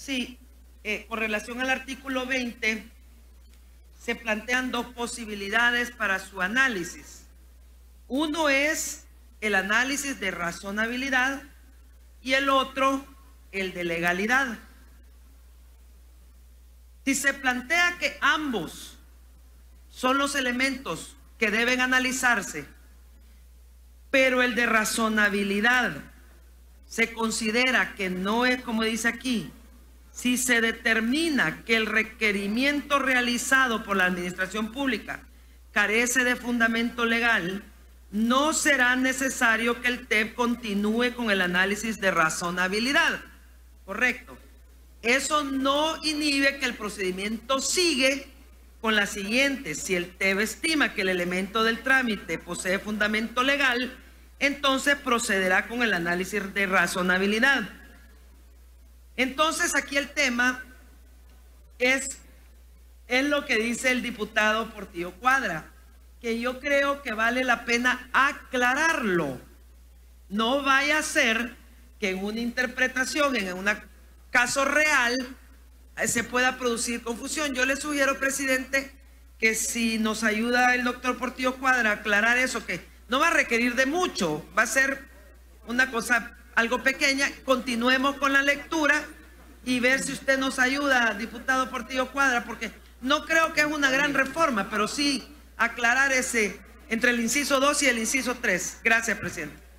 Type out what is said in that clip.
Sí, eh, con relación al artículo 20, se plantean dos posibilidades para su análisis. Uno es el análisis de razonabilidad y el otro el de legalidad. Si se plantea que ambos son los elementos que deben analizarse, pero el de razonabilidad se considera que no es como dice aquí, si se determina que el requerimiento realizado por la administración pública carece de fundamento legal, no será necesario que el TEP continúe con el análisis de razonabilidad. Correcto. Eso no inhibe que el procedimiento sigue con la siguiente. Si el TEP estima que el elemento del trámite posee fundamento legal, entonces procederá con el análisis de razonabilidad. Entonces aquí el tema es, es lo que dice el diputado Portillo Cuadra, que yo creo que vale la pena aclararlo. No vaya a ser que en una interpretación, en un caso real, se pueda producir confusión. Yo le sugiero, presidente, que si nos ayuda el doctor Portillo Cuadra a aclarar eso, que no va a requerir de mucho, va a ser una cosa algo pequeña, continuemos con la lectura y ver si usted nos ayuda, diputado Portillo Cuadra, porque no creo que es una gran reforma, pero sí aclarar ese entre el inciso 2 y el inciso 3. Gracias, presidente.